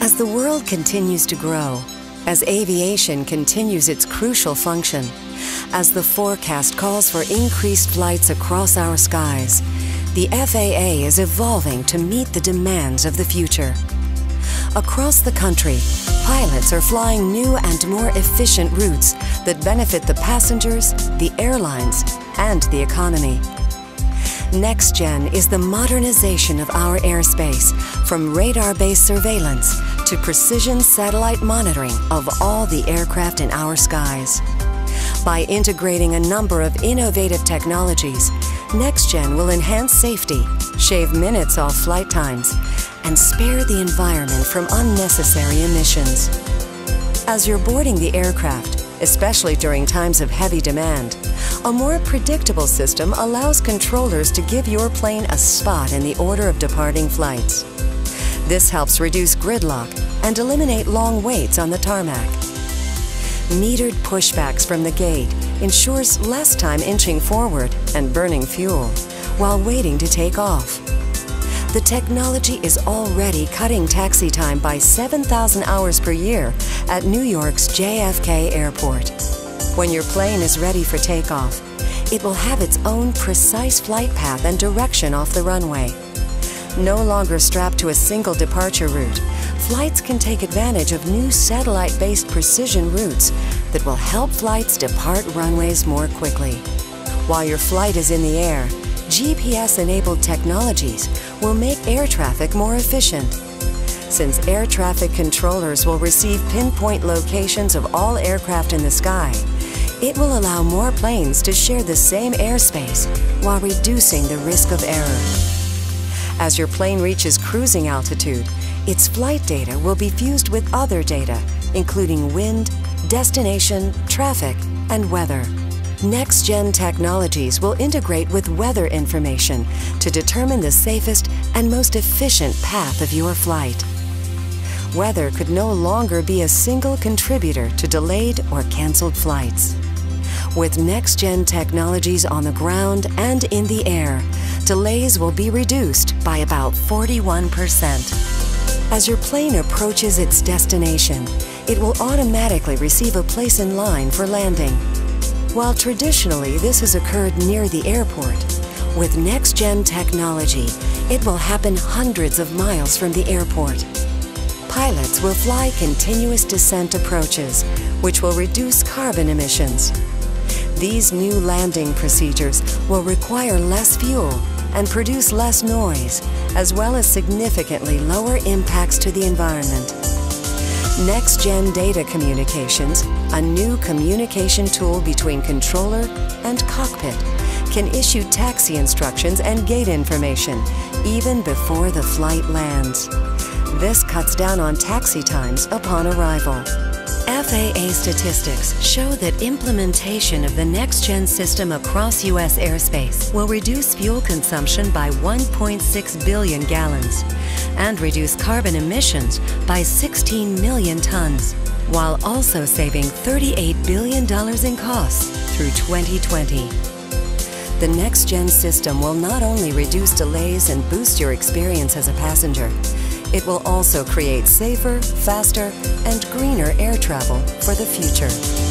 As the world continues to grow, as aviation continues its crucial function, as the forecast calls for increased flights across our skies, the FAA is evolving to meet the demands of the future. Across the country, pilots are flying new and more efficient routes that benefit the passengers, the airlines, and the economy. NextGen is the modernization of our airspace from radar-based surveillance to precision satellite monitoring of all the aircraft in our skies. By integrating a number of innovative technologies, NextGen will enhance safety, shave minutes off flight times, and spare the environment from unnecessary emissions. As you're boarding the aircraft, especially during times of heavy demand, a more predictable system allows controllers to give your plane a spot in the order of departing flights. This helps reduce gridlock and eliminate long waits on the tarmac. Metered pushbacks from the gate ensures less time inching forward and burning fuel while waiting to take off. The technology is already cutting taxi time by 7,000 hours per year at New York's JFK Airport. When your plane is ready for takeoff, it will have its own precise flight path and direction off the runway. No longer strapped to a single departure route, flights can take advantage of new satellite-based precision routes that will help flights depart runways more quickly. While your flight is in the air, GPS-enabled technologies will make air traffic more efficient. Since air traffic controllers will receive pinpoint locations of all aircraft in the sky, it will allow more planes to share the same airspace while reducing the risk of error. As your plane reaches cruising altitude, its flight data will be fused with other data, including wind, destination, traffic, and weather. Next-gen technologies will integrate with weather information to determine the safest and most efficient path of your flight. Weather could no longer be a single contributor to delayed or canceled flights. With next-gen technologies on the ground and in the air, delays will be reduced by about 41%. As your plane approaches its destination, it will automatically receive a place in line for landing. While traditionally this has occurred near the airport, with next-gen technology, it will happen hundreds of miles from the airport. Pilots will fly continuous descent approaches, which will reduce carbon emissions. These new landing procedures will require less fuel and produce less noise, as well as significantly lower impacts to the environment. Next-Gen Data Communications, a new communication tool between controller and cockpit, can issue taxi instructions and gate information even before the flight lands. This cuts down on taxi times upon arrival. FAA statistics show that implementation of the next-gen system across U.S. airspace will reduce fuel consumption by 1.6 billion gallons and reduce carbon emissions by 16 million tons, while also saving $38 billion in costs through 2020. The next-gen system will not only reduce delays and boost your experience as a passenger, it will also create safer, faster, and greener air travel for the future.